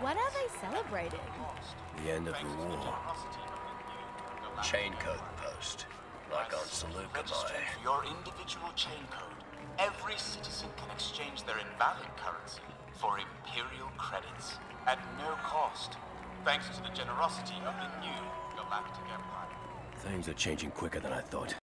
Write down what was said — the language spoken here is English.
What are they celebrating? The end of the war. Chain code post. Like on Saleucami. Your individual chain code, every citizen can exchange their invalid currency for Imperial credits at no cost, thanks to the generosity of the new Galactic Empire. Things are changing quicker than I thought.